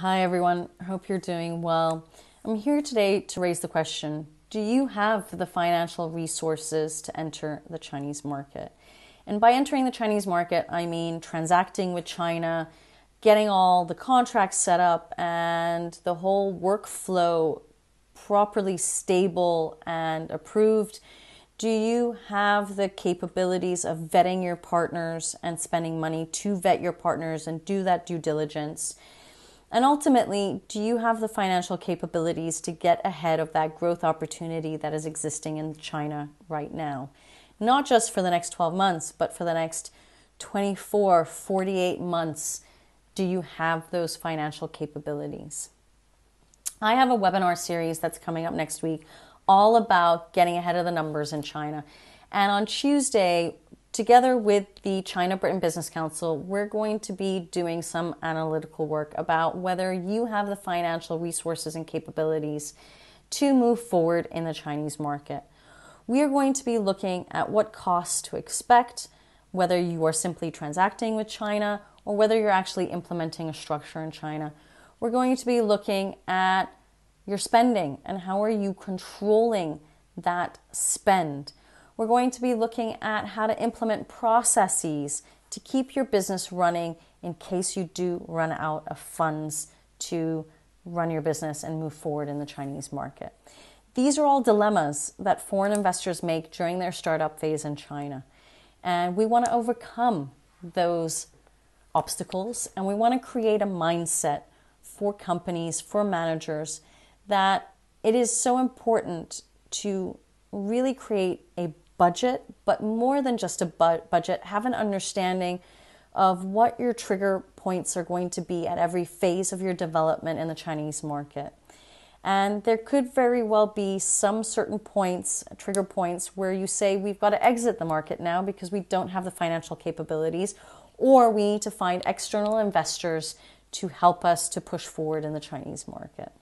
Hi, everyone. Hope you're doing well. I'm here today to raise the question Do you have the financial resources to enter the Chinese market? And by entering the Chinese market, I mean transacting with China, getting all the contracts set up, and the whole workflow properly stable and approved. Do you have the capabilities of vetting your partners and spending money to vet your partners and do that due diligence? And ultimately, do you have the financial capabilities to get ahead of that growth opportunity that is existing in China right now? not just for the next 12 months, but for the next 24, 48 months, do you have those financial capabilities? I have a webinar series that's coming up next week all about getting ahead of the numbers in China. And on Tuesday, together with the China Britain Business Council, we're going to be doing some analytical work about whether you have the financial resources and capabilities to move forward in the Chinese market we are going to be looking at what costs to expect, whether you are simply transacting with China or whether you're actually implementing a structure in China. We're going to be looking at your spending and how are you controlling that spend. We're going to be looking at how to implement processes to keep your business running in case you do run out of funds to run your business and move forward in the Chinese market. These are all dilemmas that foreign investors make during their startup phase in China. And we want to overcome those obstacles and we want to create a mindset for companies, for managers, that it is so important to really create a budget, but more than just a bu- budget, have an understanding of what your trigger points are going to be at every phase of your development in the Chinese market. And there could very well be some certain points, trigger points, where you say we've got to exit the market now because we don't have the financial capabilities, or we need to find external investors to help us to push forward in the Chinese market.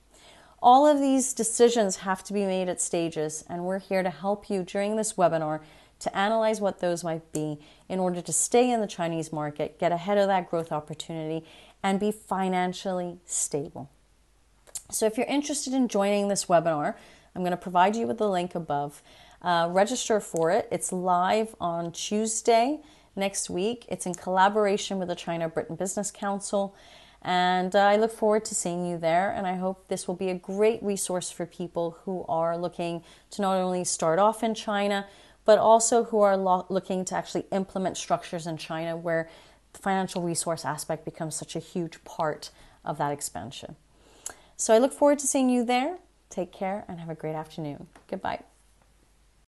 All of these decisions have to be made at stages, and we're here to help you during this webinar to analyze what those might be in order to stay in the Chinese market, get ahead of that growth opportunity, and be financially stable. So if you're interested in joining this webinar, I'm going to provide you with the link above. Uh, register for it. It's live on Tuesday next week. It's in collaboration with the China Britain Business Council. And uh, I look forward to seeing you there. And I hope this will be a great resource for people who are looking to not only start off in China, but also who are lo- looking to actually implement structures in China where the financial resource aspect becomes such a huge part of that expansion. So I look forward to seeing you there. Take care and have a great afternoon. Goodbye.